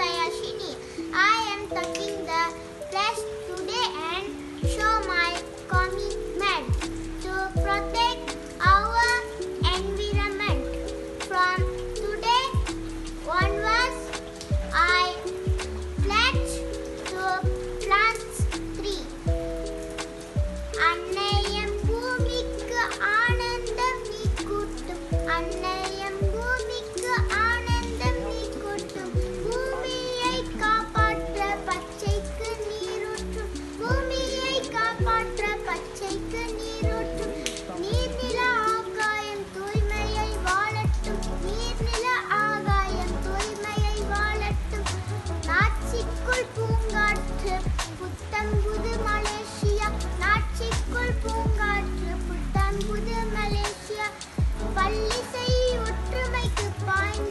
Dayaashini. I am taking the class today and show my commitment to protect our environment. From today onwards, I pledge to plant tree. அன்னையம் பூமிக்கு ஆனந்தம் நீ கூட்டும் காப்பாற்ற பச்சைக்கு நீரோட்டும். நீர்நில ஆகாயம் தூய்மையை வாழட்டும். நீர்நில ஆகாயம் தூய்மையை வாழட்டும். நாச்சிக்குள் பூங்காற்று புத்தம் புது மலேசியா. நாச்சிக்குள் பூங்காற்று புத்தம் புது மலேசியா. பள்ளிசை ஒற்றுமைக்கு பாய்ந்து